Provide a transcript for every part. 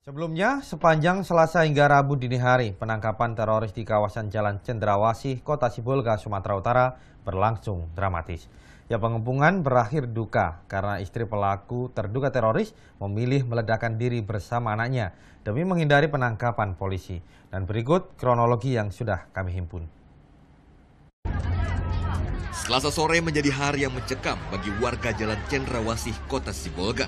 Sebelumnya, sepanjang Selasa hingga Rabu dini hari, penangkapan teroris di kawasan Jalan Cendrawasih, Kota Sibolga, Sumatera Utara berlangsung dramatis. Ya pengepungan berakhir duka karena istri pelaku terduga teroris memilih meledakan diri bersama anaknya demi menghindari penangkapan polisi. Dan berikut kronologi yang sudah kami himpun. Selasa sore menjadi hari yang mencekam bagi warga Jalan Cendrawasih, Kota Sibolga.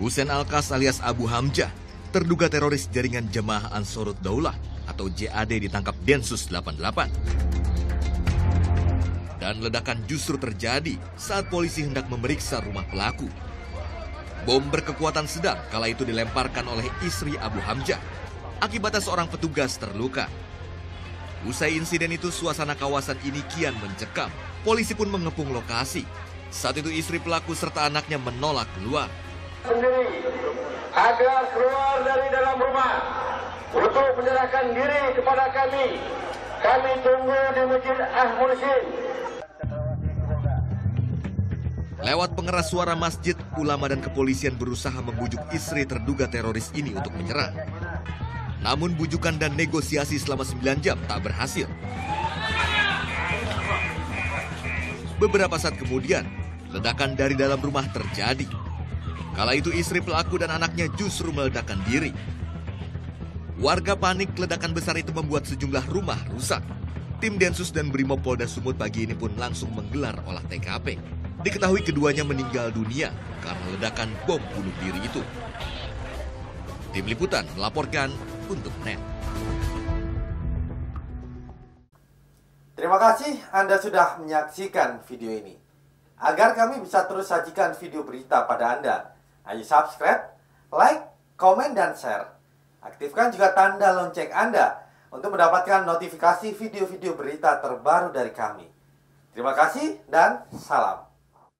Husen Alkas alias Abu Hamzah, terduga teroris jaringan Jemaah Ansarut Daulah atau JAD ditangkap Densus 88. Dan ledakan justru terjadi saat polisi hendak memeriksa rumah pelaku. Bom berkekuatan sedang kala itu dilemparkan oleh istri Abu Hamzah. Akibatnya seorang petugas terluka. Usai insiden itu suasana kawasan ini kian mencekam. Polisi pun mengepung lokasi. Saat itu istri pelaku serta anaknya menolak keluar sendiri agar keluar dari dalam rumah untuk menyerahkan diri kepada kami. Kami tunggu di Masjid Ahmursin. Lewat pengeras suara masjid, ulama dan kepolisian berusaha membujuk istri terduga teroris ini untuk menyerah. Namun bujukan dan negosiasi selama 9 jam tak berhasil. Beberapa saat kemudian, ledakan dari dalam rumah terjadi. Kala itu istri pelaku dan anaknya justru meledakkan diri. Warga panik ledakan besar itu membuat sejumlah rumah rusak. Tim Densus dan Brimopolda Sumut pagi ini pun langsung menggelar olah TKP. Diketahui keduanya meninggal dunia karena ledakan bom bunuh diri itu. Tim Liputan melaporkan untuk NET. Terima kasih Anda sudah menyaksikan video ini. Agar kami bisa terus sajikan video berita pada Anda, Ayo subscribe, like, komen, dan share. Aktifkan juga tanda lonceng Anda untuk mendapatkan notifikasi video-video berita terbaru dari kami. Terima kasih dan salam.